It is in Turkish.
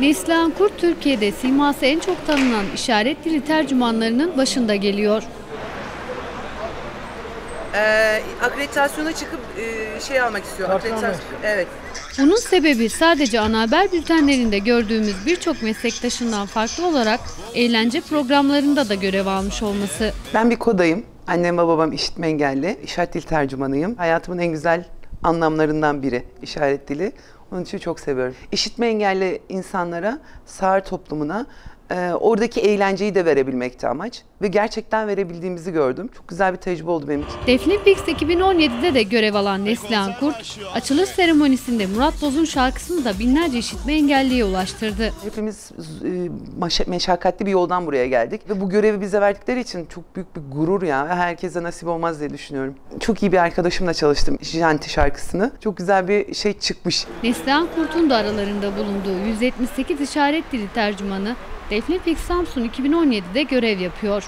Neslihan Kurt Türkiye'de siması en çok tanınan işaret dili tercümanlarının başında geliyor. Ee, akreditasyona çıkıp e, şey almak istiyor. Akreditasyon, evet. Bunun sebebi sadece ana haber bültenlerinde gördüğümüz birçok meslektaşından farklı olarak eğlence programlarında da görev almış olması. Ben bir kodayım. Annem ve babam işitme engelli. İşaret dil tercümanıyım. Hayatımın en güzel anlamlarından biri işaret dili. Onun için çok seviyorum. İşitme engelli insanlara, sağır toplumuna e, oradaki eğlenceyi de verebilmekti amaç. Ve gerçekten verebildiğimizi gördüm. Çok güzel bir tecrübe oldu benim için. Defne Pix 2017'de de görev alan Neslihan Kurt, açılış seremonisinde Murat Boz'un şarkısını da binlerce işitme engelliye ulaştırdı. Hepimiz e, meşakkatli bir yoldan buraya geldik. Ve bu görevi bize verdikleri için çok büyük bir gurur ya. Ve Herkese nasip olmaz diye düşünüyorum. Çok iyi bir arkadaşımla çalıştım Janti şarkısını. Çok güzel bir şey çıkmış. Neslihan Kurt'un da aralarında bulunduğu 178 işaret dili tercümanı Defne Pix Samsun 2017'de görev yapıyor.